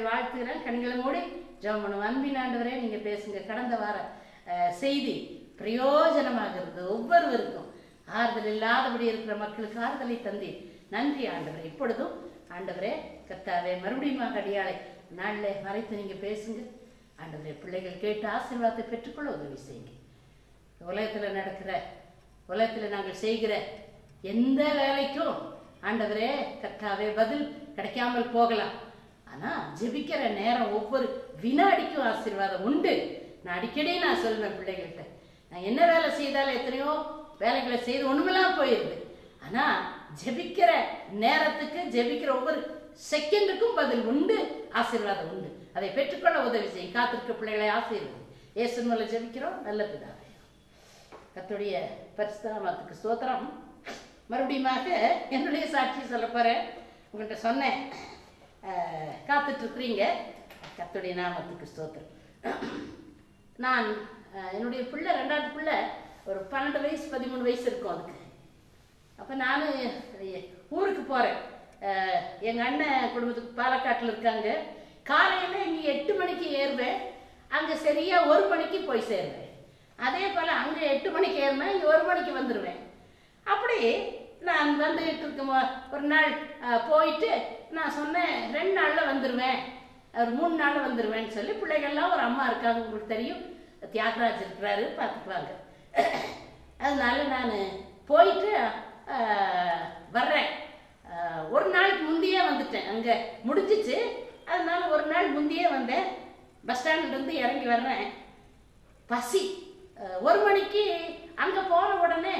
உங்களை வாழ்த்துகிறேன். கண்களை மூடி ஜெபம் பண்ணுவோம். அன்பின் ஆண்டவரே நீங்க பேசுங்க. கடந்த வார செய்தி பிரயோஜனமாகிறது ஒவ்வொருவருக்கும் ஆறுதல் இல்லாதபடி இருக்கிற மக்களுக்கு ஆறுதலை தந்தி நன்றி ஆண்டவரே. இப்பொழுதும் ஆண்டவரே கத்தாவே மறுபடியும் அடியாளை நாளில் மறைத்து நீங்க பேசுங்க. ஆண்டவரே பிள்ளைகள் கேட்டு ஆசீர்வாதத்தை பெற்றுக்கொள்ள உதவி செய்யுங்க. உலகத்தில் நடக்கிற உலகத்தில் நாங்கள் செய்கிற எந்த வேலைக்கும் ஆண்டவரே கத்தாவே பதில் கிடைக்காமல் போகலாம். ஆனா ஜெபிக்கிற நேரம் ஒவ்வொரு வினாடிக்கும் ஆசீர்வாதம் உண்டு. நான் அடிக்கடி நான் சொல்லுவேன் பிள்ளைகள்கிட்ட நான் என்ன வேலை செய்தாலும் எத்தனையோ வேலைகளை செய்து ஒண்ணுமெல்லாம் போயிருது. ஆனா ஜெபிக்கிற நேரத்துக்கு ஜெபிக்கிற ஒவ்வொரு செகண்டுக்கும் பதில் உண்டு ஆசீர்வாதம் உண்டு. அதை பெற்றுக்கொள்ள உதவி செய்யும். காத்திருக்க பிள்ளைகளை ஆசீர்வாதம் இயேசு மூலம் ஜெபிக்கிறோம். நல்ல பிதாவே. கத்துடைய பரிசுத்தமாத்துக்கு ஸ்தோத்திரம். மறுபடியுமாக என்னுடைய சாட்சி சொல்ல போறேன். உங்கள்கிட்ட சொன்னேன். அஹ், காத்துட்டு இருக்கிறீங்க கர்த்தருடைய நாமத்துக்கு ஸ்தோத்திரம். நான் என்னுடைய பிள்ளை ரெண்டாவது பிள்ளை ஒரு பன்னெண்டு வயசு பதிமூணு வயசு இருக்கும் அதுக்கு. அப்போ நான் ஊருக்கு போகிறேன் எங்கள் அண்ணன் குடும்பத்துக்கு பாலக்காட்டில் இருக்காங்க. காலையில் இங்கே எட்டு மணிக்கு ஏறுவேன். அங்கே சரியாக ஒரு மணிக்கு போய் சேருவேன். அதே போல் அங்கே எட்டு மணிக்கு ஏறினா இங்கே ஒரு மணிக்கு வந்துடுவேன் அப்படி நான் வந்துகிட்டு இருக்கும்? ஒரு நாள் போயிட்டு நான் சொன்னேன் ரெண்டு நாளில் வந்துடுவேன் ஒரு மூணு நாள் வந்துடுவேன்னு சொல்லி பிள்ளைகள்லாம் ஒரு அம்மா இருக்காங்க உங்களுக்கு தெரியும். தியாகராஜ் இருக்கிறாரு பார்த்துக்குவாங்க அதனால நான் போயிட்டு வர்றேன். ஒரு நாளுக்கு முந்தையே வந்துட்டேன். அங்கே முடிஞ்சிச்சு. அதனால ஒரு நாள் முந்தையே வந்தேன். பஸ் ஸ்டாண்ட்லேருந்து இறங்கி வர்றேன். பசி. ஒரு மணிக்கு அங்கே போன உடனே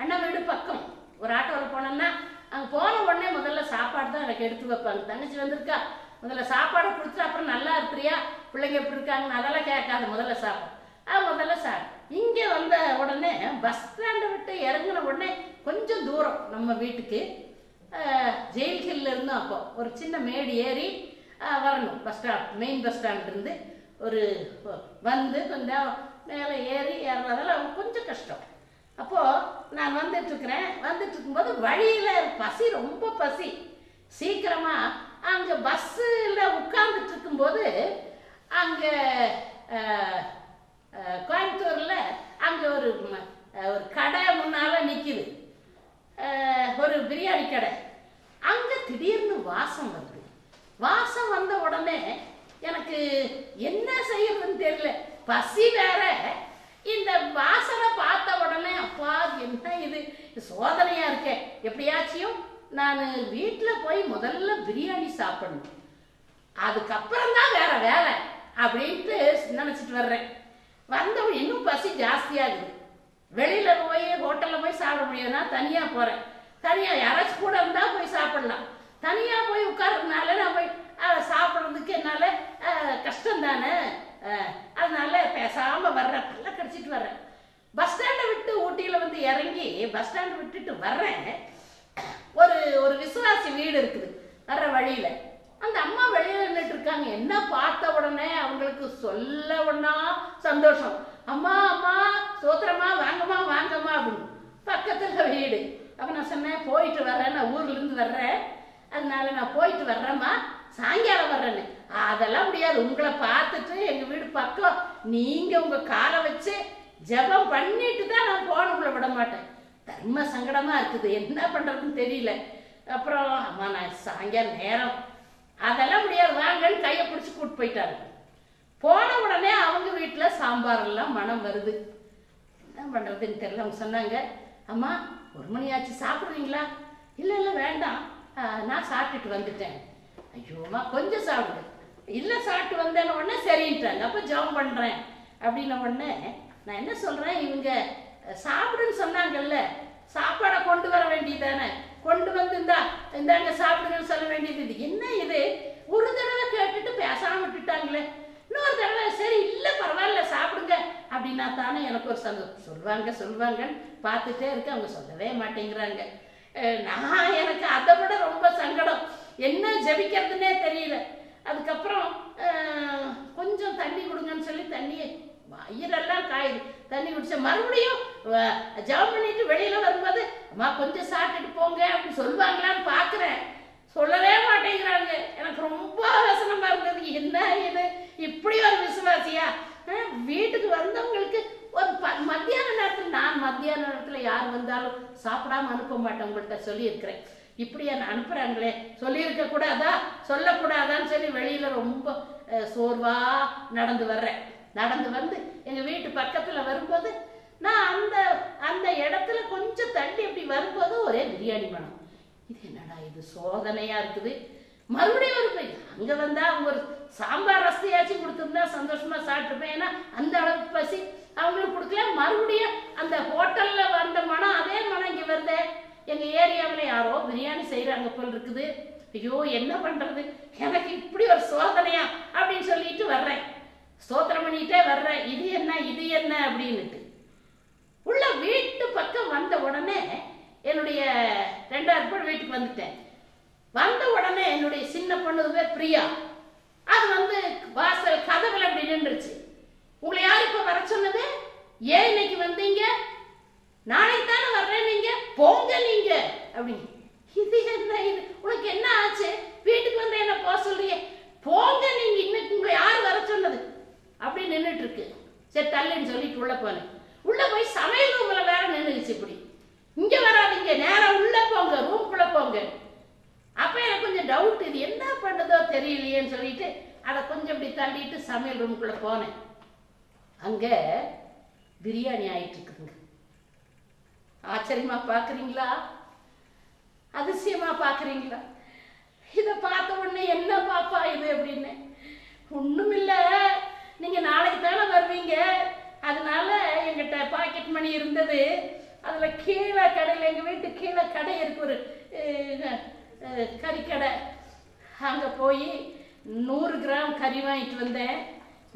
அண்ணா வீடு பக்கம். ஒரு ஆட்டோவில் போனோம்னா அங்கே போன உடனே முதல்ல சாப்பாடு தான் எனக்கு எடுத்து வைப்பாங்க. தங்கச்சி வந்திருக்கா. முதல்ல சாப்பாடை கொடுத்து அப்புறம் நல்லா இருக்கிறியா பிள்ளைங்க எப்படி இருக்காங்கன்னு அதெல்லாம் கேட்காது முதல்ல சாப்பாடு ஆ முதல்ல சார் இங்கே வந்த உடனே பஸ் ஸ்டாண்டை விட்டு இறங்கின உடனே கொஞ்சம் தூரம் நம்ம வீட்டுக்கு ஜெயில் ஹில்ல இருந்தோம் அப்போ. ஒரு சின்ன மேடு ஏறி வரணும். Bus stand main bus stand இருந்து ஒரு வந்து கொஞ்சம் மேலே ஏறி ஏறுறதெல்லாம் கொஞ்சம் கஷ்டம். அப்போது நான் வந்துட்டுருக்குறேன். வந்துட்டு இருக்கும்போது வழியில் பசி ரொம்ப பசி. சீக்கிரமாக அங்கே பஸ்ஸில் உட்கார்ந்துட்டு இருக்கும்போது அங்கே கோயம்புத்தூரில் அங்கே ஒரு ஒரு கடை முன்னால் நிற்கிது ஒரு பிரியாணி கடை. அங்கே திடீர்னு வாசம் வருது. வாசம் வந்த உடனே எனக்கு என்ன செய்யறதுன்னு தெரியல. பசி வேற. இந்த வாசனை பார்த்த உடனே அப்பா என்ன இது? சோதனையா இருக்கே. எப்படியாச்சியும் நான் வீட்டில் போய் முதல்ல பிரியாணி சாப்பிடணும். அதுக்கப்புறம் தான் வேற வேலை அப்படின்ட்டு நினைச்சிட்டு வர்றேன். வந்தவன் இன்னும் பசி ஜாஸ்தியாகுது. வெளியில போய் ஹோட்டலில் போய் சாப்பிட முடியும்னா தனியாக போகிறேன் போறேன் யாராச்சும் கூட இருந்தால் போய் சாப்பிடலாம். தனியாக போய் உட்கார்றதுனால நான் போய் சாப்பிட்றதுக்கு என்னால் கஷ்டம் தானே அதனால பேசாம வர்றேன் நல்லா கடிச்சிட்டு வர்றேன் பஸ் ஸ்டாண்டை விட்டு ஊட்டியில வந்து இறங்கி பஸ் ஸ்டாண்ட் விட்டுட்டு வர்றேன். ஒரு ஒரு விசுவாசி வீடு இருக்குது வர்ற வழியில. அந்த அம்மா வெளியில நின்றுட்டு இருக்காங்க. என்ன பார்த்த உடனே அவங்களுக்கு சொல்ல ஒண்ணா சந்தோஷம். அம்மா அம்மா சோத்திரமா வாங்கம்மா வாங்கம்மா அப்படின்னு. பக்கத்துல வீடு. அப்ப நான் சொன்னேன் போயிட்டு வர்றேன். நான் ஊர்ல இருந்து வர்றேன். அதனால நான் போயிட்டு வர்றேம்மா. சாயங்காலம் வர்றேன்னு. அதெல்லாம் முடியாது. உங்களை பார்த்துட்டு எங்க வீடு பக்கம் நீங்க உங்க காலை வச்சு ஜெபம் பண்ணிட்டு தான் நான் போனக்குள்ள விட மாட்டேன். தர்ம சங்கடமா இருக்குது. என்ன பண்றதுன்னு தெரியல. அப்புறம் அம்மா நான் சாயங்காலம் நேரம். அதெல்லாம் முடியாது. வாங்கன்னு கையை பிடிச்சி கூட்டு போயிட்டாங்க போன உடனே அவங்க வீட்டில் சாம்பார் எல்லாம் மனம் வருது. என்ன பண்றதுன்னு தெரியல. அவங்க சொன்னாங்க அம்மா ஒரு மணி ஆச்சு சாப்பிடுவீங்களா? இல்லை இல்லை வேண்டாம். நான் சாப்பிட்டுட்டு வந்துட்டேன். ஐயோம்மா கொஞ்சம் சாப்பிடு. இல்லை சாப்பிட்டு வந்தேன்னு உடனே சரின்ட்டாங்க. அப்போ ஜெபம் பண்ணுறேன் அப்படின்ன உடனே நான் என்ன சொல்கிறேன் இவங்க சாப்பிடுன்னு சொன்னாங்கல்ல. சாப்பாடை கொண்டு வர வேண்டியதானே? கொண்டு வந்து இந்தா இந்தாங்க சாப்பிடுங்கன்னு சொல்ல வேண்டியது இது. என்ன இது? ஒரு தடவை கேட்டுட்டு பேசாம விட்டுட்டாங்களே. இன்னொரு தடவை சரி இல்லை பரவாயில்ல சாப்பிடுங்க. அப்படின்னா தானே எனக்கு ஒரு சந்தோஷம். சொல்லுவாங்க சொல்லுவாங்கன்னு பார்த்துட்டே இருக்கு அவங்க சொல்லவே மாட்டேங்கிறாங்க. நான் எனக்கு அதை விட ரொம்ப சங்கடம். என்ன ஜபிக்கிறதுனே தெரியல. அதுக்கப்புறம் கொஞ்சம் தண்ணி கொடுங்கன்னு சொல்லி தண்ணியை வயிறெல்லாம் காயுது. தண்ணி குடிச்ச மறுபடியும் அஹ், ஜெபம் பண்ணிட்டு வெளியில வரும்போது அம்மா கொஞ்சம் சாப்பிட்டுட்டு போங்க அப்படின்னு சொல்லுவாங்களான்னு பார்க்குறேன் சொல்லவே மாட்டேங்கிறாங்க. எனக்கு ரொம்ப வசனமா இருந்தது. என்ன இது? இப்படி ஒரு விசுவாசியா? வீட்டுக்கு வந்தவங்களுக்கு ஒரு ப- மத்தியான நேரத்தில் நான் மத்தியான நேரத்தில் யார் வந்தாலும் சாப்பிடாம அனுப்ப மாட்டேன் உங்கள்கிட்ட சொல்லியிருக்கிறேன். இப்படி என்ன அனுப்புறாங்களே. சொல்லியிருக்க கூடாதா? சொல்லக்கூடாதான்னு சொல்லி வெளியில ரொம்ப சோர்வாக சோர்வா நடந்து வர்றேன். நடந்து வந்து எங்க வீட்டு பக்கத்துல வரும்போது நான் அந்த அந்த இடத்துல கொஞ்சம் தள்ளி இப்படி வரும்போது ஒரே பிரியாணி மனம். இது என்னடா இது? சோதனையா இருக்குது. மறுபடியும் ஒரு அங்கே அங்க வந்தா அவங்க ஒரு சாம்பார் ரசத்தையாச்சும் கொடுத்துருந்தா சந்தோஷமா சாப்பிட்டுருப்பேன் ஏன்னா அந்த அளவுக்கு பசி. அவங்களுக்கு கொடுக்கல. மறுபடியும் அந்த ஹோட்டல்ல வந்த மனம் அதே மனம் இங்க வருதே. எங்க ஏரியாவில் யாரோ பிரியாணி செய்யறாங்க போல் இருக்குது. ஐயோ என்ன பண்றது? எனக்கு இப்படி ஒரு சோதனையா? அப்படின்னு சொல்லிட்டு வர்றேன். ஸ்தோத்திரம் பண்ணிட்டே வர்றேன். இது என்ன இது என்ன அப்படின்னுட்டு. உள்ள வீட்டு பக்கம் வந்த உடனே என்னுடைய ரெண்டாவது பேர் வீட்டுக்கு வந்துட்டேன். வந்த உடனே என்னுடைய சின்ன பொண்ணு பேர் பிரியா. அது வந்து வாசல் கதவுல அப்படி நின்றுச்சு. உங்களை யார் இப்ப வர சொன்னது? ஏன் இன்னைக்கு வந்தீங்க? நாளைத்தானே தானே வர்றேன் நீங்க? போங்க நீங்க. அப்படின்னு இது என்ன இது? உனக்கு என்ன ஆச்சு? வீட்டுக்கு வந்து என்ன போக சொல்றிய? போங்க நீங்க. இன்னைக்கு உங்களை யார் வர சொன்னது? அப்படி நின்றுட்டு இருக்கு. சரி தள்ளுன்னு சொல்லிட்டு உள்ள போனேன். உள்ள போய் சமையல் ரூம்ல வேற நின்றுச்சு இப்படி. இங்க வராதீங்க. நேரம் உள்ள போங்க. ரூம்குள்ள போங்க. அப்ப எனக்கு கொஞ்சம் டவுட் இது என்ன பண்ணுதோ தெரியலையேன்னு சொல்லிட்டு அதை கொஞ்சம் இப்படி தள்ளிட்டு சமையல் ரூமுக்குள்ள போனேன். அங்க பிரியாணி ஆயிட்டு இருக்குதுங்க. ஆச்சரியமா பாக்குறீங்களா அதிசயமா பாக்குறீங்களா இத பார்த்த உடனே என்ன பாப்பா இது? அப்படின்னு. ஒண்ணுமில்ல. நீங்க நாளைக்கு தானே வருவீங்க. அதனால எங்கிட்ட பாக்கெட் மணி இருந்தது. அதுல கீழே கடையில் எங்க வீட்டு கீழே கடை இருக்கு ஒரு கறிக்கடை. அங்க போய் நூறு கிராம் கறி வாங்கிட்டு வந்தேன்.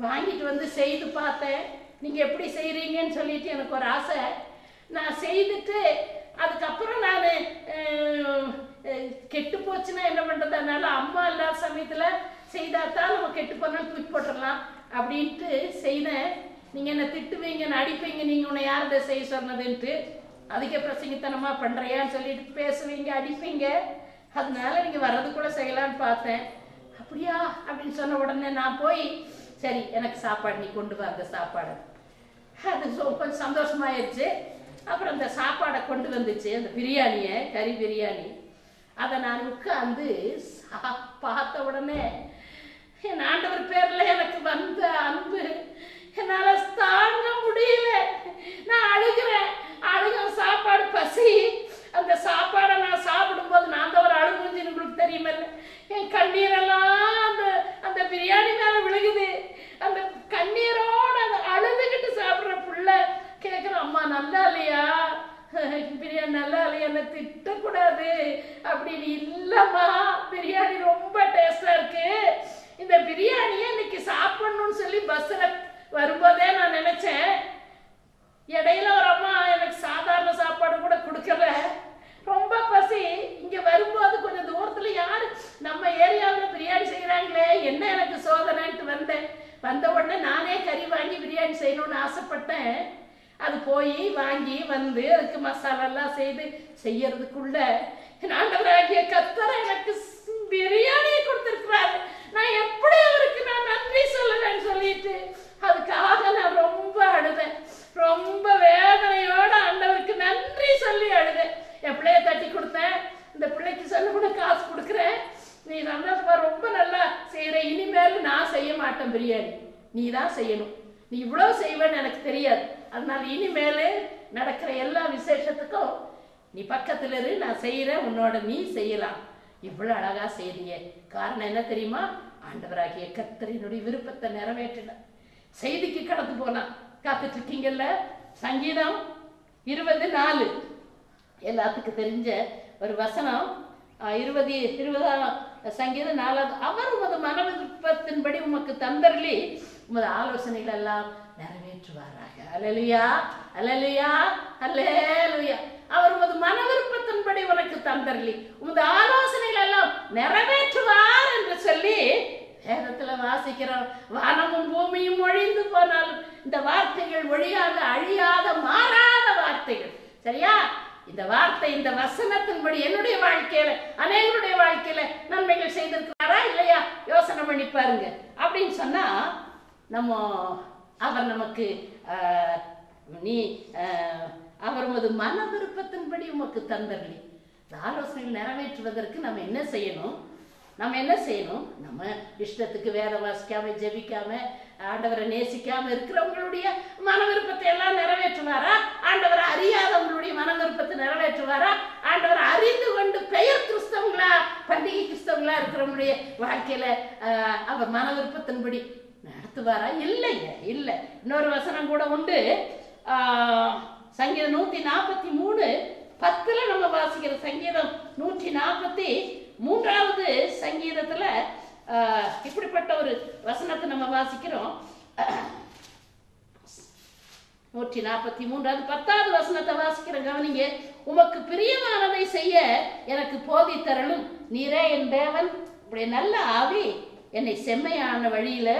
வாங்கிட்டு வந்து செய்து பார்த்தேன். நீங்க எப்படி செய்கிறீங்கன்னு சொல்லிட்டு எனக்கு ஒரு ஆசை. நான் செய்துட்டு அதுக்கப்புறம் நான் கெட்டு போச்சுன்னா என்ன பண்ணுறது அதனால் அம்மா இல்லாத சமயத்தில் செய்தாதான் நம்ம கெட்டு போனா தூக்கி போட்டுடலாம் அப்படின்ட்டு செய்தேன் நீங்கள் என்ன திட்டுவீங்க அடிப்பீங்க நீங்கள் உன்னை யார் இதை செய்ய சொன்னதுன்ட்டு அதுக்கே பிரசங்கித்தனமாக பண்ணுறியான்னு சொல்லிட்டு பேசுவீங்க அடிப்பீங்க. அதனால நீங்கள் வர்றது கூட செய்யலான்னு பார்த்தேன். அப்படியா? அப்படின்னு சொன்ன உடனே நான் போய் சரி எனக்கு சாப்பாடு நீ கொண்டு வா அந்த சாப்பாடு. அது கொஞ்சம் சந்தோஷமாயிருச்சு. அப்புறம் அந்த சாப்பாடை கொண்டு வந்துச்சு அந்த பிரியாணியை கறி பிரியாணி. அதை நான் உட்காந்து பார்த்த உடனே என் ஆண்டவர் பேர்ல எனக்கு வந்த அன்பு. என்னால தாங்க முடியல. நான் அழுகிறேன். அழுக சாப்பாடு பசி. அந்த சாப்பாடை நான் சாப்பிடும்போது நான் தான் ஒரு அழுகுஞ்சின்னு உங்களுக்கு தெரியுமில்ல என் கண்ணீரெல்லாம் அந்த அந்த பிரியாணி மேல விழுகுது. அந்த கண்ணீரோட அந்த அழுதுகிட்டு சாப்பிடுற புள்ள கேக்குறேன் அம்மா நல்லா பிரியாணி நல்லா இல்லையா? என்ன திட்டக்கூடாது. அப்படின்னு இல்லைம்மா. பிரியாணி ரொம்ப டேஸ்டாக இருக்கு. இந்த பிரியாணியை இன்னைக்கு சாப்பிடணும்னு சொல்லி பஸ்ஸில் வரும்போதே நான் நினைச்சேன். இடையில ஒரு அம்மா எனக்கு சாதாரண சாப்பாடு கூட கொடுக்கல. ரொம்ப பசி. இங்கே வரும்போது கொஞ்சம் தூரத்தில் யார் நம்ம ஏரியாவில் பிரியாணி செய்கிறாங்களே என்ன எனக்கு சோதனைன்ட்டு வந்தேன். வந்த உடனே நானே கறி வாங்கி பிரியாணி செய்யணும்னு ஆசைப்பட்டேன். அது போய் வாங்கி வந்து அதுக்கு மசாலா எல்லாம் செய்து செய்யறதுக்குள்ள ஆண்டவராகிய கத்தர் எனக்கு பிரியாணியை கொடுத்திருக்கிறாரு. நான் எப்படி அவருக்கு நான் நன்றி சொல்லுவேன்னு சொல்லிட்டு அதுக்காக நான் ரொம்ப அழுதேன். ரொம்ப வேதனையோட ஆண்டவருக்கு நன்றி சொல்லி அழுதேன். என் பிள்ளைய தட்டி கொடுத்தேன். இந்த பிள்ளைக்கு சொல்ல கூட காசு கொடுக்குறேன். நீ நல்லா ரொம்ப நல்லா செய்யற. இனிமேல் நான் செய்ய மாட்டேன் பிரியாணி. நீ தான் செய்யணும். நீ இவ்வளவு செய்வேன்னு எனக்கு தெரியாது. அதனால இனிமேல் நடக்கிற எல்லா விசேஷத்துக்கும் நீ பக்கத்துல இரு நான் செய்கிறேன் உன்னோட நீ செய்யலாம். இவ்வளவு அழகா செய்தியே காரணம் என்ன தெரியுமா? ஆண்டவராகிய கத்தரினுடைய விருப்பத்தை நிறைவேற்றின. செய்திக்கு கடந்து போகலாம் காத்துட்டு இருக்கீங்கல்ல? சங்கீதம் இருபது நாலு எல்லாத்துக்கும் தெரிஞ்ச ஒரு வசனம். இருபது இருபதாம் சங்கீதம் நாலாவது. அவர் உமது மன விருப்பத்தின்படி உமக்கு தந்தரலி உமது ஆலோசனைகள் எல்லாம் நிறைவேற்றுவாராக அலலியா அலலியா அலேலுயா அவர் உமது மன விருப்பத்தின்படி உனக்கு தந்தரலி உமது ஆலோசனைகள் எல்லாம் நிறைவேற்றுவார் என்று சொல்லி வேதத்துல வாசிக்கிறோம். வானமும் பூமியும் ஒழிந்து போனாலும் இந்த வார்த்தைகள் ஒழியாத அழியாத மாறாத வார்த்தைகள். சரியா? இந்த வார்த்தை இந்த வசனத்தின்படி என்னுடைய வாழ்க்கையில அநேகருடைய வாழ்க்கையில நன்மைகள் செய்திருக்கிறாரா இல்லையா? யோசனை பண்ணி பாருங்க. அப்படின்னு சொன்னா நம்ம அவர் நமக்கு நீ அவர் உமது மன விருப்பத்தின்படி உமக்கு தந்தரலி இந்த ஆலோசனைகள் நிறைவேற்றுவதற்கு நம்ம என்ன செய்யணும்? நம்ம என்ன செய்யணும்? நம்ம இஷ்டத்துக்கு வேத வாசிக்காம ஜெபிக்காம ஆண்டவரை நேசிக்காம இருக்கிறவங்களுடைய மன விருப்பத்தை எல்லாம் நிறைவேற்றுவாரா? ஆண்டவரை அறியாதவங்களுடைய மன விருப்பத்தை நிறைவேற்றுவாரா? ஆண்டவரை அறிந்து கொண்டு பெயர் கிறிஸ்தவங்களா? பண்டிகை கிறிஸ்தவங்களா இருக்கிறவங்களுடைய வாழ்க்கையில அவர் மன விருப்பத்தின்படி துவாரா இல்லைங்க இல்லை. இன்னொரு வசனம் கூட உண்டு. சங்கீதம் நூத்தி நாற்பத்தி மூணு பத்துல நம்ம வாசிக்கிற சங்கீதம் நூற்றி நாற்பத்தி மூன்றாவது சங்கீதத்துல இப்படிப்பட்ட ஒரு வசனத்தை நம்ம வாசிக்கிறோம். நூற்றி நாற்பத்தி மூன்றாவது பத்தாவது வசனத்தை வாசிக்கிற கவனிங்க உமக்கு பிரியமானதை செய்ய எனக்கு போதித்தரலும் நீரே என் தேவன். இப்படி நல்ல ஆவி என்னை செம்மையான வழியில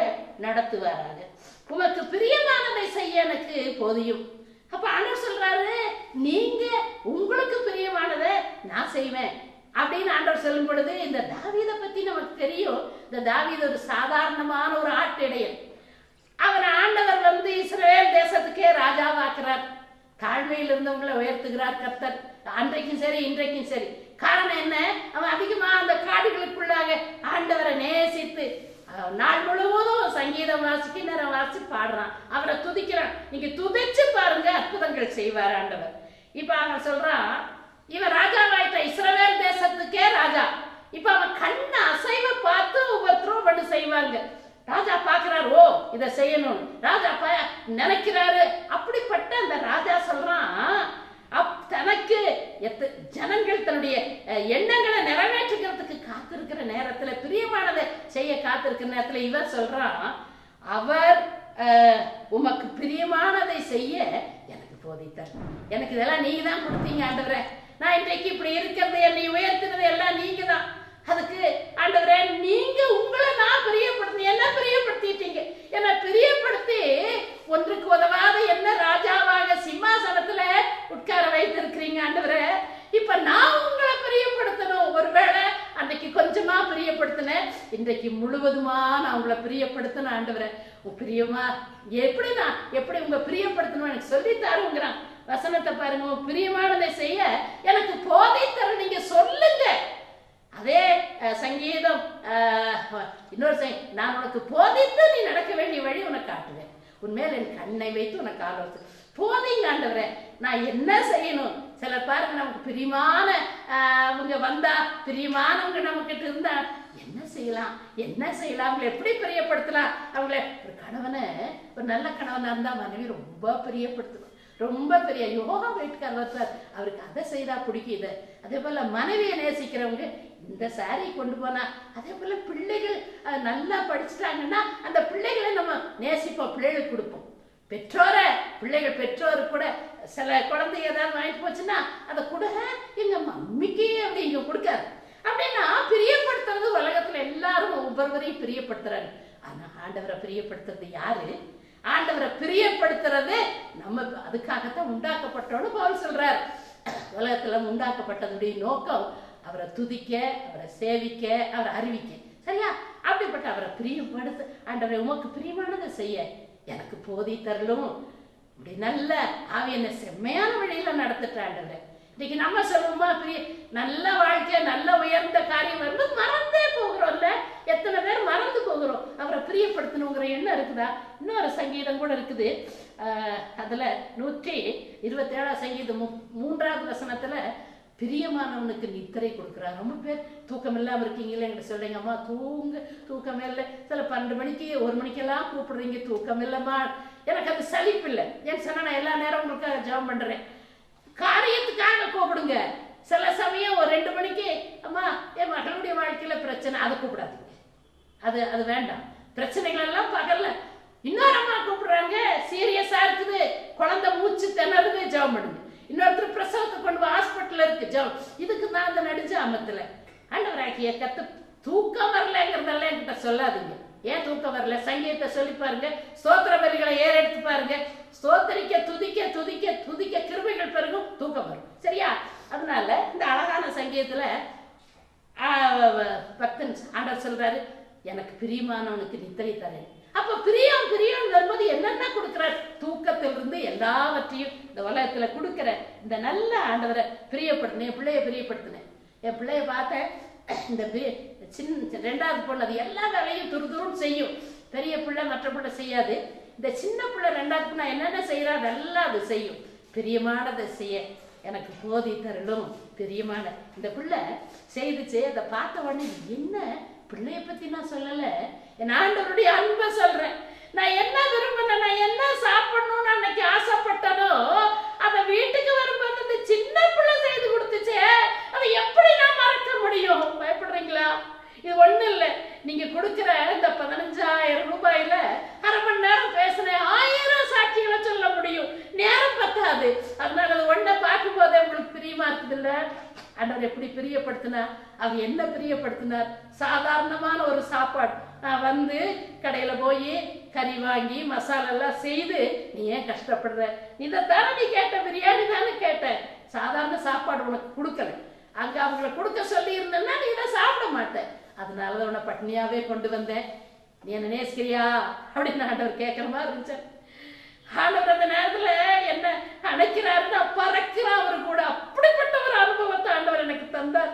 நடத்துவாராக உமக்கு பிரியமானதை செய்ய எனக்கு போதியும். அப்ப ஆண்டவர் சொல்றாரு நீங்க உங்களுக்கு பிரியமானதை நான் செய்வேன். அப்படின்னு ஆண்டவர் சொல்லும் பொழுது இந்த தாவீதை பத்தி நமக்கு தெரியும். இந்த தாவீது ஒரு சாதாரணமான ஒரு ஆட்டிடையன். அவர் ஆண்டவர் வந்து இஸ்ரேல் தேசத்துக்கே ராஜாவாக்குறார். தாழ்மையில் இருந்தவங்களை உயர்த்துகிறார் கர்த்தர். அன்றைக்கும் சரி இன்றைக்கும் சரி. காரணம் என்ன? அவன் அதிகமா அந்த காடுகளுக்குள்ளாக ஆண்டவரை நேசித்து நாள் முழுவதும் சங்கீதம் வாசிக்க நேரம் வாசி பாடுறான். அவரை துதிக்கிறான். நீங்க துதிச்சு பாருங்க அற்புதங்கள் செய்வார் ஆண்டவர். இப்ப அவன் சொல்றான் இவன் ராஜாவாயிட்ட இஸ்ரவேல் தேசத்துக்கே ராஜா. இப்ப அவன் கண்ண அசைவ பார்த்து ஒவ்வொருத்தரும் பண்ணு செய்வாங்க. ராஜா பாக்குறாரு ஓ இதை செய்யணும். ராஜா பா நினைக்கிறாரு அப்படிப்பட்ட அந்த ராஜா சொல்றான் அப் தனக்கு எத்த ஜனங்கள் தன்னுடைய அஹ், எண்ணங்களை நிறைவேற்றுகிறதுக்கு காத்திருக்கிற நேரத்துல பிரியமானதை செய்ய காத்திருக்கிற நேரத்துல இவர் சொல்றான் அவர் உமக்கு பிரியமானதை செய்ய எனக்கு போதித்தார். எனக்கு இதெல்லாம் நீ தான் கொடுத்தீங்க ஆண்டவரை. நான் இன்றைக்கு இப்படி இருக்கிறது என்னை உயர் எல்லாம் நீங்க தான் அதுக்கு ஆண்டவரே நீங்க உங்களை நான் பிரியப்படுத்தி என்ன பிரியப்படுத்திட்டீங்க என்ன பிரியப்படுத்தி ஒன்றுக்கு உதவாத என்ன ராஜாவாக சிம்மாசனத்துல உட்கார வைத்திருக்கிறீங்க ஆண்டவரே இப்ப நான் உங்களை பிரியப்படுத்தணும் ஒருவேளை அன்னைக்கு கொஞ்சமா பிரியப்படுத்தினேன் இன்றைக்கு முழுவதுமா நான் உங்களை பிரியப்படுத்தணும் ஆண்டவரே உன் பிரியமா எப்படி நான் எப்படி உங்க பிரியப்படுத்தணும் எனக்கு சொல்லி தாருங்கிறான் பாருங்க பிரியமானதை செய்ய எனக்கு போதைத்தர நீங்க சொல்லுங்க. அதே சங்கீதம் இன்னொரு சங்கி நான் உனக்கு போதித்து நீ நடக்க வேண்டிய வழி உனக்கு காட்டுவேன். உன்மேல் என் கண்ணை வைத்து உனக்கு ஆலோசனை போதைங்க ஆண்டவரே நான் என்ன செய்யணும்? சிலர் பாருங்க நமக்கு பிரியமான அவங்க வந்தா பிரியமானவங்க நம்ம கிட்ட இருந்தா என்ன செய்யலாம்? என்ன செய்யலாம்? அவங்களை எப்படி பிரியப்படுத்தலாம்? அவங்கள ஒரு கணவனை ஒரு நல்ல கணவனா இருந்தா மனைவி ரொம்ப பிரியப்படுத்தணும் ரொம்ப பெரிய யோகா வீட்டுக்கார் வருவார் அவருக்கு அதை செய்தா பிடிக்குது. அதே போல மனைவியை நேசிக்கிறவங்க இந்த சாரியை கொண்டு போனா அதே போல பிள்ளைகள் நல்லா படிச்சுட்டாங்கன்னா அந்த பிள்ளைகளை நம்ம நேசிப்போம் பிள்ளைகளுக்கு கொடுப்போம். பெற்றோரை பிள்ளைகள் பெற்றோர் கூட சில குழந்தை ஏதாவது வாங்கிட்டு போச்சுன்னா அதை கொடுங்க. எங்க மம்மிக்கு அப்படி இங்க கொடுக்காரு. அப்படின்னா பிரியப்படுத்துறது உலகத்துல எல்லாரும் ஒவ்வொருவரையும் பிரியப்படுத்துறாங்க. ஆனா ஆண்டவரை பிரியப்படுத்துறது யாரு? ஆண்டவரை பிரியப்படுத்துறது நம்ம அதுக்காகத்தான் உண்டாக்கப்பட்டோன்னு பவுல் சொல்றார். உலகத்துல உண்டாக்கப்பட்டதுடைய நோக்கம் அவரை துதிக்க அவரை சேவிக்க அவரை அறிவிக்க. சரியா? அப்படிப்பட்ட அவரை பிரியப்படுத்த ஆண்டவரை உமக்கு பிரியமானதை செய்ய எனக்கு போதி தரலும். இப்படி நல்ல ஆவியனை செம்மையான வழியில நடத்திட்ட ஆண்டவரை. இன்னைக்கு நம்ம சொல்லுவோமா பெரிய நல்ல வாழ்க்கை நல்ல உயர்ந்த காரியம் வரும்போது மறந்தே போகிறோம்ல. எத்தனை பேர் மறந்து போகிறோம். அவரை பிரியப்படுத்தணுங்கிற எண்ணம் இருக்குதா? இன்னொரு சங்கீதம் கூட இருக்குது. அதுல நூற்றி இருபத்தேழாம் சங்கீதம் மூன்றாவது வசனத்துல பிரியமானவனுக்கு நித்திரை கொடுக்குறா ரொம்ப பேர் தூக்கம் இல்லாம இருக்கீங்களே என்கிட்ட சொல்றீங்க அம்மா தூங்க. தூக்கம் இல்லை. சில பன்னெண்டு மணிக்கு ஒரு மணிக்கெல்லாம் கூப்பிடுறீங்க. தூக்கம் இல்லைம்மா எனக்கு அது சலிப்பு இல்லை. ஏன் சொன்னா நான் எல்லா நேரம் உங்களுக்காக ஜெபம் பண்றேன். காரியத்துக்காக கூப்பிடுங்க. சில சமயம் ஒரு ரெண்டு மணிக்கு அம்மா என் மகளுடைய வாழ்க்கையில பிரச்சனை அதை கூப்பிடாதீங்க. அது அது வேண்டாம். பிரச்சனைகள் எல்லாம் பகல்ல. இன்னொரு அம்மா கூப்பிடுறாங்க சீரியஸா இருக்குது. குழந்தை மூச்சு திணறுது. ஜெபம் பண்ணுங்க. இன்னொருத்தர் பிரசவத்தை கொண்டு போய் ஹாஸ்பிட்டல் இருக்கு. ஜெபம். இதுக்கு தான் அந்த நடிச்ச அமத்துல ஆண்டவராக்கிய கத்து தூக்கம் வரலங்கிறதெல்லாம் என்கிட்ட சொல்லாதீங்க. ஏன் தூக்கம் வரல? சங்கீதத்தை சொல்லி பாருங்க. ஸ்தோத்திர வரிகளை ஏறெடுத்து பாருங்க. ஸ்தோத்தரிக்க துதிக்க துதிக்க துதிக்க கிருமைகள் பெருகும் தூக்கம் வரும். சரியா? அதனால இந்த அழகான சங்கீதத்துல பக்தன் ஆண்டவர் சொல்றாரு எனக்கு பிரியமானவனுக்கு நித்திரை தரேன். அப்ப பிரியம் பிரியம் வரும்போது என்னென்ன கொடுக்கிறார்? தூக்கத்திலிருந்து எல்லாவற்றையும் இந்த உலகத்துல கொடுக்கிற இந்த நல்ல ஆண்டவரை பிரியப்படுத்தினேன் என் பிள்ளைய பிரியப்படுத்தினேன். என் பிள்ளைய பார்த்தேன் இந்த சின்ன ரெண்டாவது பொண்ணு அது எல்லா வேலையும் துரு துருன்னு செய்யும். பெரிய பிள்ளை மற்ற பிள்ளை செய்யாது. இந்த சின்ன பிள்ளை ரெண்டாவது பொண்ணு என்னென்ன செய்யறா அதெல்லாம் அது செய்யும். பிரியமானதை செய்ய எனக்கு போதி தரலும் பிரியமான. இந்த பிள்ளை செய்துச்சு அதை பார்த்த உடனே என்ன? பிள்ளைய பத்தி நான் சொல்லல. என் ஆண்டவருடைய அன்பை சொல்றேன். நான் என்ன விரும்பினேன் நான் என்ன சாப்பிடணும்னு அன்னைக்கு ஆசைப்பட்டனோ அதை வீட்டுக்கு வரும்போது இந்த சின்ன பிள்ளை செய்து கொடுத்துச்சே அதை எப்படி நான் மறக்க முடியும்? பயப்படுறீங்களா? இது ஒண்ணும் இல்லை. நீங்க கொடுக்கிற இந்த பதினஞ்சாயிரம் ரூபாயில அரை மணி நேரம் பேசின ஆயிரம் சாட்சிகளை சொல்ல முடியும். நேரம் பத்தாது. அதனால அது ஒன்றை பார்க்கும் போதே உங்களுக்கு பிரியமா இருக்குது இல்ல அண்டர் எப்படி பிரியப்படுத்தினார்? அவர் என்ன பிரியப்படுத்தினார்? சாதாரணமான ஒரு சாப்பாடு. நான் வந்து கடையில போய் கறி வாங்கி மசாலா எல்லாம் செய்து நீ ஏன் கஷ்டப்படுற? இதைத்தானே நீ கேட்ட? பிரியாணி தானே கேட்டேன் சாதாரண சாப்பாடு உனக்கு கொடுக்கல. அங்க அவங்கள கொடுக்க சொல்லி இருந்தேன்னா நீ இதை சாப்பிட அதனால தான் உன்னை பட்னியாவே கொண்டு வந்தேன். நீ என்ன நேசிக்கிறியா? அப்படின்னு ஆண்டவர் கேட்கிற மாதிரி இருந்துச்சு. ஆண்டவர் அந்த நேரத்துல என்ன அணைக்கிறாருன்னு நான் அவரு அவர் கூட அப்படிப்பட்ட ஒரு அனுபவத்தை ஆண்டவர் எனக்கு தந்தார்.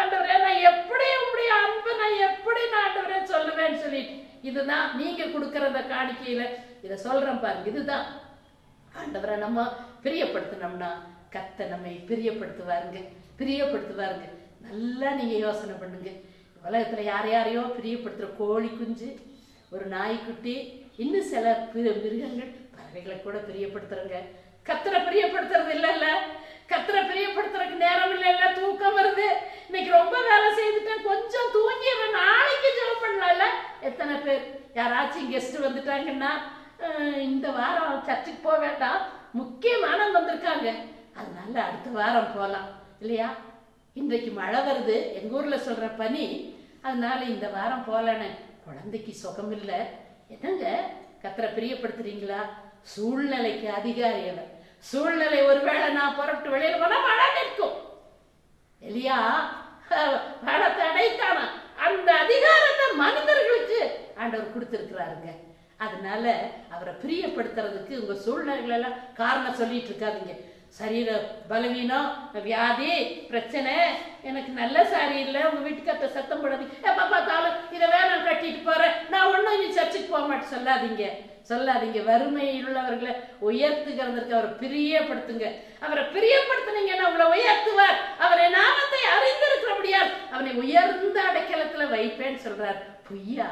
ஆண்டவரே நான் எப்படி உங்களுடைய அன்பை நான் எப்படி நான் ஆண்டவரே சொல்லுவேன்னு சொல்லி இதுதான் நீங்க கொடுக்கற அந்த காணிக்கையில இதை சொல்றேன் பாருங்க இதுதான். ஆண்டவரை நம்ம பிரியப்படுத்தினோம்னா கத்தை நம்மை பிரியப்படுத்துவாருங்க. பிரியப்படுத்துவாருங்க. நல்லா நீங்க யோசனை பண்ணுங்க. உலகத்தில் யார் யாரையோ பிரியப்படுத்துகிற கோழி குஞ்சு ஒரு நாய்க்குட்டி இன்னும் சில மிருகங்கள் பறவைகளை கூட பிரியப்படுத்துறங்க கத்தரை பிரியப்படுத்துறது இல்லைல்ல. கத்தரை பிரியப்படுத்துறதுக்கு நேரம் இல்லைல்ல. தூக்கம் வருது. இன்னைக்கு ரொம்ப வேலை செய்துட்டேன். கொஞ்சம் தூங்கிடுறேன். நாளைக்கு ஜெபம் பண்ணலாம்ல. எத்தனை பேர்? யாராச்சும் கெஸ்ட் வந்துட்டாங்கன்னா இந்த வாரம் சர்ச்சுக்கு போக வேண்டாம். முக்கியமான வந்திருக்காங்க. அதனால அடுத்த வாரம் போகலாம் இல்லையா? இன்றைக்கு மழை வருது. எங்க ஊர்ல சொல்ற பனி அதனால இந்த வாரம் போகலன்னு குழந்தைக்கு சுகம் இல்லை என்னங்க? கத்தரை பிரியப்படுத்துறீங்களா? சூழ்நிலைக்கு அதிகாரி அவர். சூழ்நிலை ஒருவேளை நான் புறப்பட்டு வெளியில போனா மழை நிற்கும். இல்லையா பணத்தை அடைத்தானா அந்த அதிகாரத்தை மனிதர்களுக்கு ஆண்டவர் கொடுத்திருக்கிறாருங்க. அதனால அவரை பிரியப்படுத்துறதுக்கு உங்க சூழ்நிலைகள் எல்லாம் காரணம் சொல்லிட்டு இருக்காதீங்க. சரீர பலவீனம் வியாதி பிரச்சனை. எனக்கு நல்ல சாரி இல்லை உங்க வீட்டுக்கார்ட்ட சத்தம் போடாது எப்ப பார்த்தாலும் இதை வேணாம் கட்டிட்டு போறேன். நான் ஒன்றும் இனி சர்ச்சுக்கு போக மாட்டேன். சொல்லாதீங்க. சொல்லாதீங்க. வறுமையில் உள்ளவர்களை உயர்த்துகிறதுக்கு அவரை பிரியப்படுத்துங்க. அவரை பிரியப்படுத்தினீங்கன்னா உங்களை உயர்த்துவார். அவரை நாமத்தை அறிந்திருக்கிறபடியால் அவனை உயர்ந்த அடைக்கலத்துல வைப்பேன்னு சொல்றார். பொய்யா?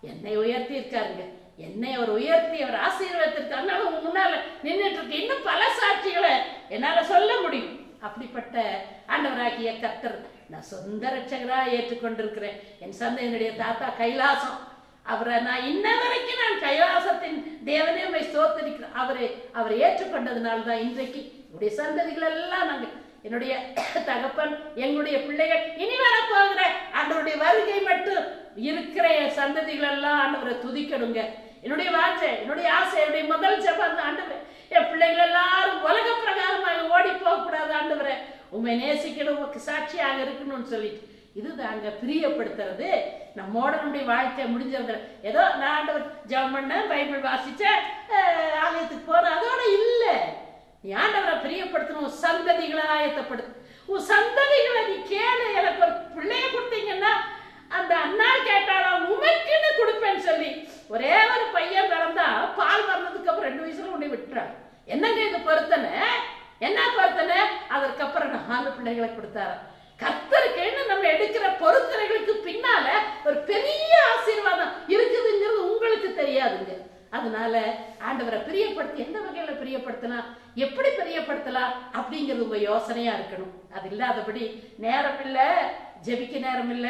என்னை உயர்த்தி இருக்காருங்க என்னை அவர் உயர்த்தி அவர் ஆசீர்வாதத்திற்கு அதனால உங்க முன்னால நின்றுட்டு இருக்கு இன்னும் பல என்னால சொல்ல முடியும். அப்படிப்பட்ட ஆண்டவராகிய கர்த்தர் நான் சொந்த ரட்சகரா ஏற்றுக்கொண்டிருக்கிறேன். என் சந்தையினுடைய தாத்தா கைலாசம். அவரை நான் இன்ன வரைக்கும் நான் கைலாசத்தின் தேவனே உண்மை சோத்தரிக்கிறேன் அவரை அவரை ஏற்றுக்கொண்டதுனால தான் இன்றைக்கு என்னுடைய சந்ததிகள் எல்லாம் நாங்கள் என்னுடைய தகப்பன் எங்களுடைய பிள்ளைகள் இனி வரப்போகிற ஆண்டவருடைய வருகை மட்டும் இருக்கிற என் சந்ததிகள் எல்லாம் ஆண்டவரை துதிக்கணுங்க. என்னுடைய வாஞ்சை என்னுடைய ஆசை என்னுடைய முதல் ஜபம் அந்த என் பிள்ளைகள் எல்லாரும் உலக பிரகாரமாக ஓடி போகக்கூடாது கூடாது ஆண்டவரே. உண்மை நேசிக்கணும் உமக்கு சாட்சியாக இருக்கணும்னு சொல்லிட்டு. இதுதாங்க பிரியப்படுத்துறது. நம்மோட நம்முடைய வாழ்க்கை முடிஞ்சது ஏதோ நான் ஆண்டவர் ஜெபம் பண்ணேன் பைபிள் வாசித்தேன் ஆலயத்துக்கு போறேன். அதோட இல்லை. நீ ஆண்டவரை பிரியப்படுத்தணும் உன் சந்ததிகளை ஆயத்தப்படுத்து. உன் சந்ததிகளை நீ கேளு. எனக்கு ஒரு பிள்ளைய கொடுத்தீங்கன்னா அந்த அண்ணா கேட்டாலும் உமைக்குன்னு கொடுப்பேன்னு சொல்லி ஒரே ஒரு பையன் பிறந்தா பால் வந்ததுக்கு அப்புறம் ரெண்டு வயசுல உன்னை விட்டுறான் என்னங்க இது பொருத்தனை என்ன பொருத்தனை அதற்கப்புறம் நாலு பிள்ளைகளை கொடுத்தாரு. கத்தருக்கேன்னு நம்ம எடுக்கிற பொறுத்தனைகளுக்கு பின்னால ஒரு பெரிய ஆசீர்வாதம் இருக்குதுங்கிறது உங்களுக்கு தெரியாதுங்க. அதனால ஆண்டவரை பிரியப்படுத்தி எந்த வகையில பிரியப்படுத்தலாம் எப்படி பிரியப்படுத்தலாம் அப்படிங்கிறது உங்க யோசனையா இருக்கணும். அது இல்லாதபடி நேரம் இல்ல ஜெபிக்க நேரம் இல்ல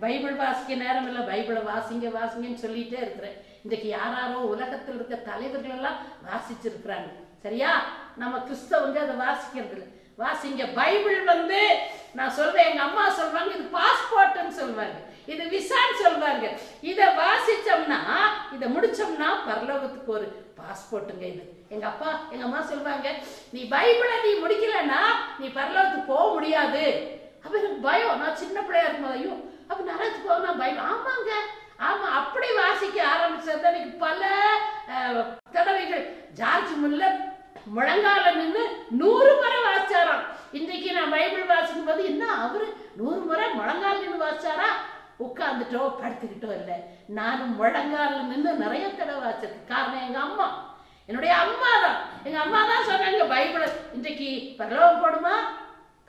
பைபிள் வாசிக்க நேரம் இல்ல பைபிளை வாசிங்க வாசிங்கன்னு சொல்லிட்டே இருக்கிறேன். இன்றைக்கு யாராரோ உலகத்தில் இருக்க தலைவர்கள் எல்லாம் வாசிச்சிருக்கிறாங்க. சரியா? நம்ம கிறிஸ்தவங்க அதை வாசிக்கிறது இல்லை. வாசிங்க. பைபிள் வந்து நான் சொல்றேன் எங்க அம்மா சொல்வாங்க இது பாஸ்போர்ட்னு சொல்வாங்க. இது விசான்னு சொல்வாங்க. இதை வாசிச்சோம்னா இதை முடிச்சோம்னா பரலோகத்துக்கு ஒரு பாஸ்போர்ட்டுங்க இது. எங்க அப்பா எங்க அம்மா சொல்லுவாங்க நீ பைபிளை நீ முடிக்கலன்னா நீ பரலோகத்துக்கு போக முடியாது. அப்ப எனக்கு பயம். நான் சின்ன பிள்ளையா இருக்கும் ஐயோ அப்ப நரகத்துக்கு போக நான் பயம். ஆமாங்க. ஆமா அப்படி வாசிக்க ஆரம்பிச்சது எனக்கு பல தடவைகள். ஜார்ஜ் முல்லர் முழங்கால நின்று நூறு முறை வாசிச்சாராம். இன்றைக்கு நான் பைபிள் வாசிக்கும் போது என்ன அவரு நூறு முறை முழங்கால் நின்று வாசிச்சாரா? உட்கார்ந்துட்டோ படுத்துக்கிட்டோ இல்லை. நானும் முழங்கால நின்று நிறைய தடவை வாசிச்சிருக்கேன் காரணம் எங்க அம்மா. என்னுடைய அம்மா தான். எங்க அம்மா தான் சொன்னாங்க பைபிள் இன்றைக்கு பரலோகம் போடுமா?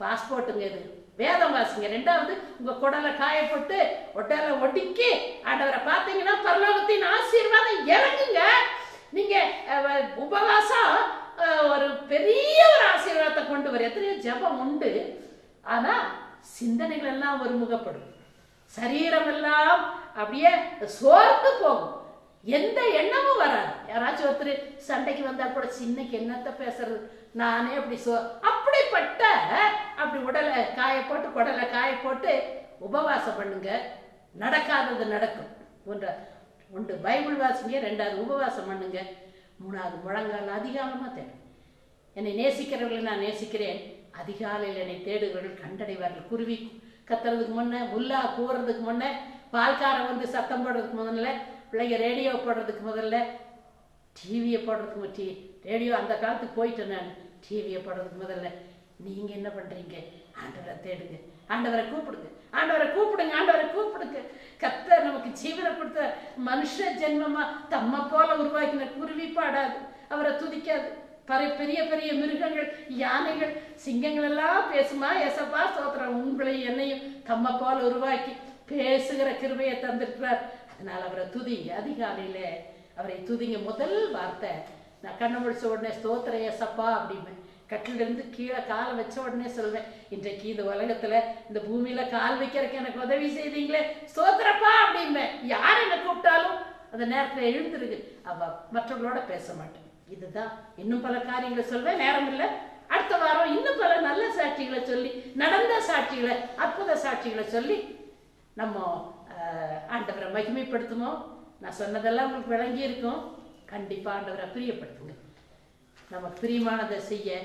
பாஸ்போர்ட்டுங்க இது. வேதம் வாசிங்க. ரெண்டாவது உங்க குடலை காயப்போட்டு ஒட்டலை ஒட்டிக்கி ஆண்டவரை பார்த்தீங்கன்னா பரலோகத்தின் ஆசீர்வாதம் இறங்குங்க. நீங்க உபவாசம் ஒரு பெரிய ஒரு ஆசீர்வாதத்தை கொண்டு வரும். எத்தனையோ ஜெபம் உண்டு. ஆனா சிந்தனைகள் எல்லாம் ஒருமுகப்படும். சரீரம் எல்லாம் அப்படியே சோர்ந்து போகும். எந்த எண்ணமும் வராது. யாராச்சும் ஒருத்தர் சண்டைக்கு வந்தா கூட சின்னக்கு என்னத்தை பேசுறது? நானே அப்படி சோ அப்படிப்பட்ட அப்படி உடலை காய போட்டு குடலை காய போட்டு உபவாசம் பண்ணுங்க. நடக்காதது நடக்கும். ஒன்ற ஒன்று பைபிள் வாசிங்க. ரெண்டாவது உபவாசம் பண்ணுங்க. மூணாவது முழங்கால் அதிகாலமாக தேடும் என்னை நேசிக்கிறவர்களை நான் நேசிக்கிறேன். அதிகாலையில் என்னை தேடுகிறவர்கள் கண்டடைவார்கள். குருவி கத்துறதுக்கு முன்னே முல்லா கூறதுக்கு முன்னே பால்காரன் வந்து சத்தம் போடுறதுக்கு முதல்ல பிள்ளைங்க ரேடியோ போடுறதுக்கு முதல்ல டிவியை போடுறதுக்கு முற்றி ரேடியோ அந்த காலத்துக்கு போயிட்டேன் நான். டிவியை போடுறதுக்கு முதல்ல. நீங்கள் என்ன பண்ணுறீங்க ஆண்டவரை தேடுங்க. ஆண்டவரை கூப்பிடுங்க. ஆண்டவரை கூப்பிடுங்க ஆண்டவரை கூப்பிடுங்க. கத்தர் நமக்கு ஜீவனை கொடுத்த மனுஷ ஜென்மமா தம்ம போல உருவாக்கின குருவி பாடாது அவரை துதிக்காது. பல பெரிய பெரிய மிருகங்கள் யானைகள் சிங்கங்கள் எல்லாம் பேசுமா? எசப்பா சோத்திரம் உங்களையும் என்னையும் தம்ம போல உருவாக்கி பேசுகிற கிருபையை தந்திருக்கிறார். அதனால அவரை துதிங்க அதிகாலையில அவரை துதிங்க. முதல் வார்த்தை நான் கண்ணு முடிச்ச உடனே ஸ்தோத்திர எசப்பா அப்படின்னு. கட்டிலிருந்து கீழே காலை வச்ச உடனே சொல்வேன் இன்றைக்கு இந்த உலகத்துல இந்த பூமியில கால் வைக்கிறதுக்கு எனக்கு உதவி செய்தீங்களே சோதரப்பா அப்படிம்பேன். யார் என்ன கூப்பிட்டாலும் அந்த நேரத்துல எழுந்திருக்கு அவ மற்றவங்களோட பேச மாட்டேன். இதுதான் இன்னும் பல காரியங்களை சொல்வேன் நேரம் இல்லை. அடுத்த வாரம் இன்னும் பல நல்ல சாட்சிகளை சொல்லி நடந்த சாட்சிகளை அற்புத சாட்சிகளை சொல்லி நம்ம ஆண்டவரை மகிமைப்படுத்துவோம் நான் சொன்னதெல்லாம் உங்களுக்கு விளங்கி இருக்கும் கண்டிப்பா ஆண்டவரை பிரியப்படுத்துங்க. நமக்கு பிரியமானதை செய்ய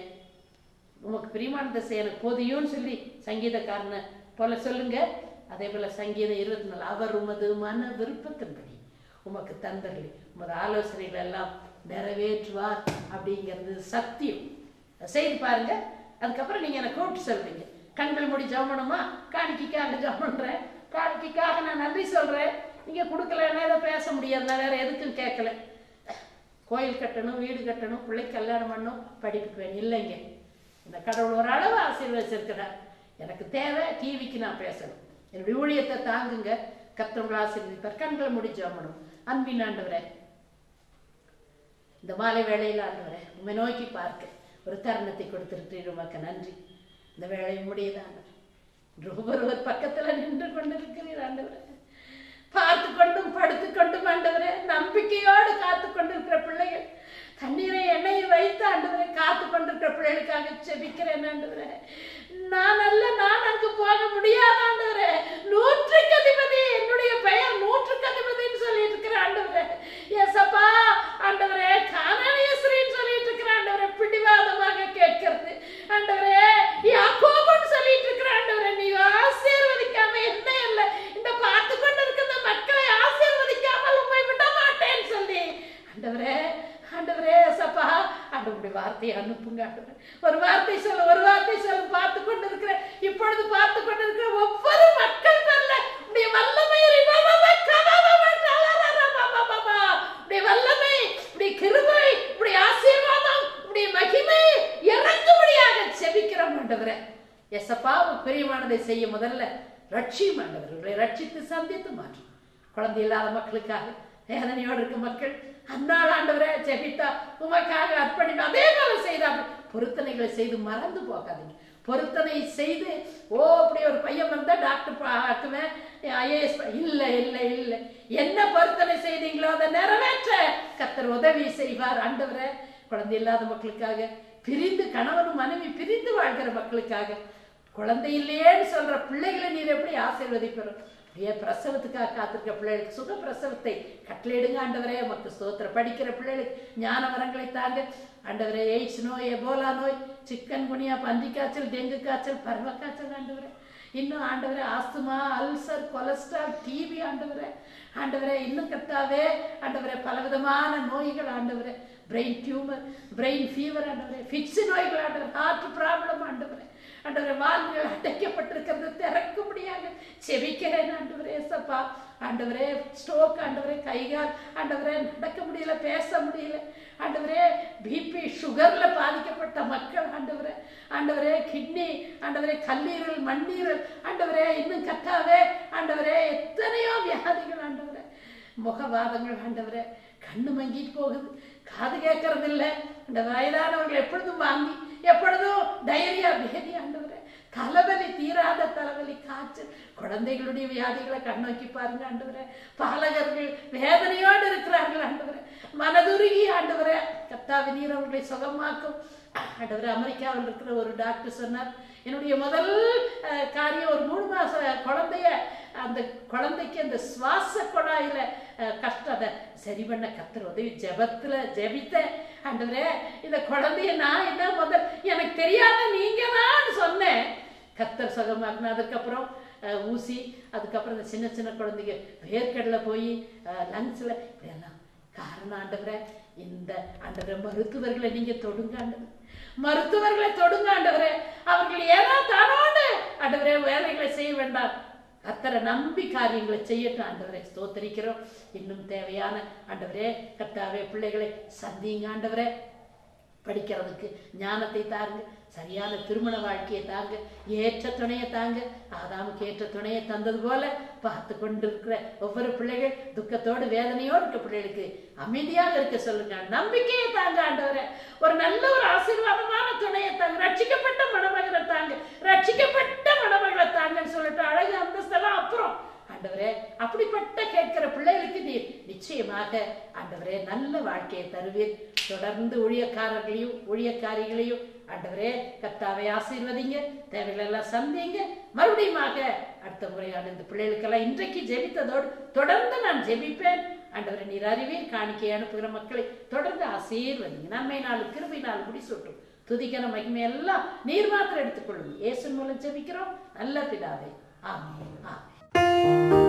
உமக்கு பிரியமான செய்ய எனக்கு போதியும்னு சொல்லி சங்கீதக்காரனை போல சொல்லுங்க. அதே போல சங்கீதம் இருபத்தி நாலு அவர் உமது மன விருப்பத்தின்படி உமக்கு தந்தரலி உமது ஆலோசனைகள் எல்லாம் நிறைவேற்றுவார் அப்படிங்கிறது சத்தியம். செய்து பாருங்க. அதுக்கப்புறம் நீங்க என்னை கூப்பிட்டு சொல்றீங்க. கண்கள் மூடி ஜெபணுமா காணிக்கைக்காக ஜெபம் பண்றேன் காணிக்கைக்காக நான் நன்றி சொல்றேன். நீங்க கொடுக்கலன்னா இதை பேச முடியாது. நான் வேற எதுக்கும் கேட்கல. கோயில் கட்டணும் வீடு கட்டணும் பிள்ளை கல்யாணம் பண்ணணும் படிப்புக்கு வேணும். இல்லைங்க. இந்த கடவுள் ஒரு அளவு ஆசீர்வதிச்சிருக்கிறார் எனக்கு தேவை டிவிக்கு நான் பேசணும். என்னுடைய ஊழியத்தை தாங்குங்க. கத்தவங்களை ஆசீர்வதிப்பார். கண்களை முடி அன்பின் ஆண்டவரே இந்த மாலை வேளையில் ஆண்டவரே உண்மை நோக்கி பார்க்க ஒரு தருணத்தை கொடுத்திருக்கிறீர். உமக்கு நன்றி. இந்த வேலை முடியுதான் ஒவ்வொருவர் பக்கத்துல நின்று கொண்டிருக்கிறீர் ஆண்டவரே. பார்த்து கொண்டும் படுத்து கொண்டும் ஆண்டவரே நம்பிக்கையோடு காத்து கொண்டிருக்கிற பிள்ளைகள். தண்ணீரை எண்ணெயை வைத்து ஆண்டவரை காத்து கொண்டிருக்கிற பிள்ளைகளுக்காக செபிக்கிறேன் ஆண்டவரே. நான் அல்ல நான் அங்கு போக முடியாத ஆண்டவரே. நூற்றுக்கு அதிபதி என்னுடைய பெயர் நூற்றுக்கு அதிபதின்னு சொல்லிட்டு இருக்கிற ஆண்டவரே. எசப்பா ஆண்டவரே கானானியஸ்ரீன்னு சொல்லிட்டு இருக்கிற ஆண்டவரே பிடிவாதமாக கேட்கிறது ஆண்டவரே யாக்கோபுன்னு சொல்லிட்டு இருக்கிற ஆண்டவரே நீ ஆசீர்வதிக்காம என்ன இல்லை இந்த பார்த்து கொண்டு இருக்கிற மக்களை ஆசீர்வதிக்காமல் உண்மை விட மாட்டேன்னு சொல்லி ஆண்டவரே ஆண்டவரே சப்பா ஆண்டவருடைய வார்த்தையை அனுப்புங்க ஆண்டவரே ஒரு வார்த்தை சொல்லு ஒரு வார்த்தை சொல்லு பார்த்து கொண்டு இருக்கிற இப்பொழுது பார்த்து கொண்டு இருக்கிற ஒவ்வொரு மக்கள் மேல உடைய வல்லமை உடைய வல்லமை உடைய கிருபை உடைய ஆசீர்வாதம் உடைய மகிமை இறங்கும்படியாக செபிக்கிறோம் ஆண்டவரே எசப்பா உமக்கு பிரியமானதை செய்ய முதல்ல ரட்சியும் ஆண்டவர் ரட்சித்து சந்தித்து மாற்றும் குழந்தை இல்லாத மக்களுக்காக வேதனையோடு இருக்க மக்கள் அந்நாள் ஆண்டவரே ஜெபித்தா உமக்காக அர்ப்பணிக்கும் அதே போல செய்தார்கள். பொருத்தனைகளை செய்து மறந்து போகாதீங்க. பொருத்தனை செய்து ஓ அப்படி ஒரு பையன் வந்தா டாக்டர் ஆக்குவேன் ஐஏஎஸ் இல்லை இல்லை இல்லை. என்ன பொருத்தனை செய்தீங்களோ அதை நிறைவேற்ற கத்தர் உதவி செய்வார் ஆண்டவரே. குழந்தை இல்லாத மக்களுக்காக பிரிந்து கணவனும் மனைவி பிரிந்து வாழ்கிற மக்களுக்காக குழந்தை இல்லையேன்னு சொல்ற பிள்ளைகளை நீர் எப்படி ஆசீர்வதிக்கிறோம் அப்படியே பிரசவத்துக்காக காத்திருக்க பிள்ளைகளுக்கு சுக பிரசவத்தை கட்டளையிடுங்க ஆண்டவரே. உமக்கு ஸ்தோத்திரம் படிக்கிற பிள்ளைகளுக்கு ஞான வரங்களை தாங்க. ஆண்டவரே எய்ட்ஸ் நோய் எபோலா நோய் சிக்கன் குனியா பன்றி காய்ச்சல் டெங்கு காய்ச்சல் பருவ காய்ச்சல் ஆண்டவரே. இன்னும் ஆண்டவரே ஆஸ்துமா அல்சர் கொலஸ்ட்ரால் டிவி ஆண்டவரே. ஆண்டவரே இன்னும் கத்தாவே. ஆண்டவரே பலவிதமான நோய்கள் ஆண்டவரே. பிரெயின் டியூமர் பிரெயின் ஃபீவர் ஆண்டவரே. ஃபிக்ஸ் நோய்கள் ஆண்டவர். ஹார்ட் ப்ராப்ளம் ஆண்டவரே. ஆண்டவரே வாழ்வுகள் அடைக்கப்பட்டிருக்கிறது. திறக்க முடியாது செபிக்கிறேன் ஆண்டவரே சப்பா ஆண்டவரே ஸ்ட்ரோக் ஆண்டவரே கைகால். ஆண்டவரே நடக்க முடியல பேச முடியல. ஆண்டவரே பிபி சுகர்ல பாதிக்கப்பட்ட மக்கள் ஆண்டவரே. ஆண்டவரே கிட்னி. ஆண்டவரே கல்லீரல் மண்ணீரல். ஆண்டவரே இன்னும் கத்தாவே ஆண்டவரே எத்தனையோ வியாதிகள் ஆண்டவரே. முகவாதங்கள் ஆண்டவரே கண்ணு மங்கிட்டு போகுது. காது கேட்கறதில்லை. அந்த வயதானவர்கள் எப்பொழுதும் வாங்கி எப்பொழுதும் டைரியா பேதி ஆண்டவரே தலைவலி தீராத தலைவலி காய்ச்சல். குழந்தைகளுடைய வியாதிகளை கண்ணோக்கி பாருங்க ஆண்டவரே. பாலகர்கள் வேதனையோடு இருக்கிறார்கள் ஆண்டவரே. மனதுருகி ஆண்டவரே கத்தாவி நீர் அவர்களை சுகமாக்கும். ஆண்டவரே அமெரிக்காவில் இருக்கிற ஒரு டாக்டர் சொன்னார் என்னுடைய முதல் காரியம் ஒரு மூணு மாச குழந்தைய அந்த குழந்தைக்கு அந்த சுவாச குழாயில கஷ்டத்தை கஷ்டம். அதை சரி பண்ண கத்துற உதவி ஜபத்துல ஜெபித்த ஆண்டவரே இந்த குழந்தைய நான் என்ன முதல் எனக்கு தெரியாத நீங்க தான் சொன்னேன். கத்தர் சுகமாக்குன அதுக்கப்புறம் ஊசி அதுக்கப்புறம் இந்த சின்ன சின்ன குழந்தைங்க வேர்க்கடலை போய் லங்ஸ்ல இப்படியெல்லாம் காரணம் ஆண்டவரே. இந்த ஆண்டவரை மருத்துவர்களை நீங்கள் தொடுங்க ஆண்டவர். மருத்துவர்களை தொடுங்க ஆண்டவரே. அவர்கள் ஏதோ தானோண்டு ஆண்டவரே வேலைகளை செய்ய வேண்டாம். கத்தரை நம்பி காரியங்களை செய்யட்டும் ஆண்டவரை. ஸ்தோத்தரிக்கிறோம். இன்னும் தேவையான ஆண்டவரே கத்தாவே பிள்ளைகளை சந்திங்க ஆண்டவரே. படிக்கிறதுக்கு ஞானத்தை தாருங்க. சரியான திருமண வாழ்க்கையை தாங்க. ஏற்ற துணையை தாங்க. ஆதாமுக்கு ஏற்ற துணையை தந்தது போல பார்த்து கொண்டிருக்கிற ஒவ்வொரு பிள்ளைகள் துக்கத்தோடு வேதனையோடு இருக்க பிள்ளைகளுக்கு அமைதியாக இருக்க சொல்லுங்க. நம்பிக்கையை தாங்க ஆண்டவரை. ஒரு நல்ல ஒரு ஆசீர்வாதமான துணையை தாங்க. ரட்சிக்கப்பட்ட மணமகளை தாங்க. ரட்சிக்கப்பட்ட மணமகளை தாங்கன்னு சொல்லிட்டு அழகு அந்தஸ்தெல்லாம் அப்புறம் ஆண்டவரே அப்படிப்பட்ட கேட்கிற பிள்ளைகளுக்கு நீர் நிச்சயமாக ஆண்டவரே நல்ல வாழ்க்கையை தருவீர். தொடர்ந்து ஊழியக்காரர்களையும் ஊழியக்காரிகளையும் ஆண்டவரே கர்த்தாவை ஆசீர்வதிங்க தேவைகளெல்லாம் சந்திங்க. மறுபடியுமாக அடுத்த முறையான இந்த பிள்ளைகளுக்கெல்லாம் இன்றைக்கு ஜெபித்ததோடு தொடர்ந்து நான் ஜெபிப்பேன். ஆண்டவரை நீர் அறிவீர் காணிக்கை அனுப்புகிற மக்களை தொடர்ந்து ஆசீர்வதிங்க. நன்மை நாள் கிருபை நாள் முடிசூட்டும். துதிக்கிற மகிமை எல்லாம் நீர் மாத்திரம் எடுத்துக்கொள்ளும். இயேசு மூலம் ஜெபிக்கிறோம். நல்ல பிதாவே. ஆமென். time.